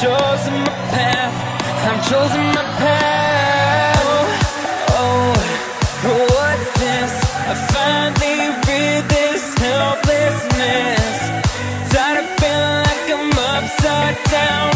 chosen my path. I've chosen my path. Oh, oh, what's this? I finally read this helplessness. Tired of feeling like I'm upside down.